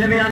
to be on